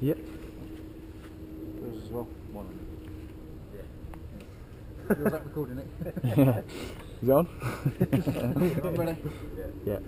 Yep. Yours as well. One on. Yeah. Yours that recording it? yeah. Is it on? I'm ready. yeah.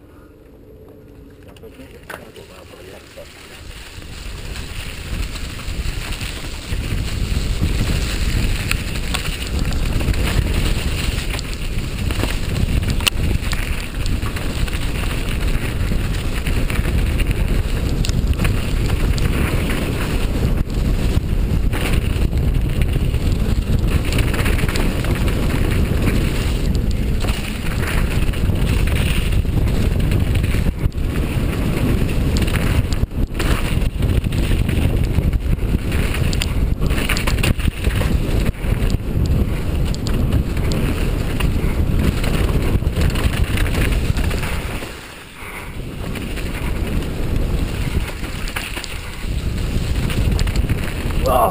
Oh.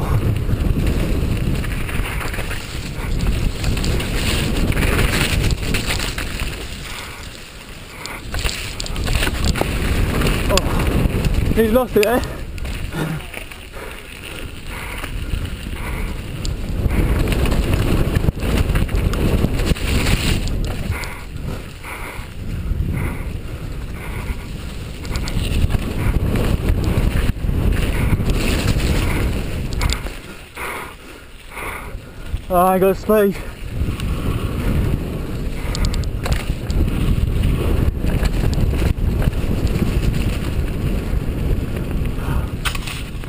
He's lost it, eh? Oh, I got space.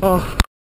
Oh.